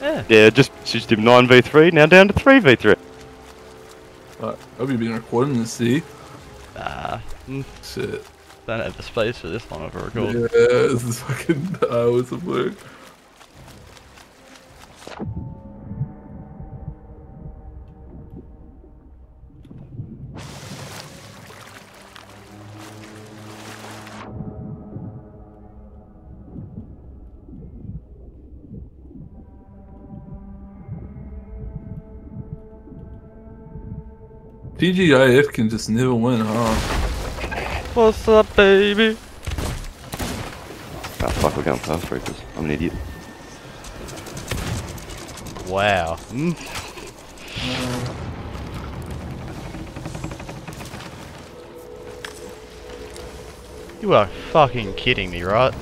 Yeah. Yeah, just switched him 9v3, now down to 3v3. Right, hope you've been recording this, see? Nah, mm, Shit. don't have the space for this one of a record. Yeah, this is fucking hours of work. TGIF can just never win, huh? What's up, baby? Ah, fuck, we're going past Reapers. I'm an idiot. Wow. Mm. You are fucking kidding me, right?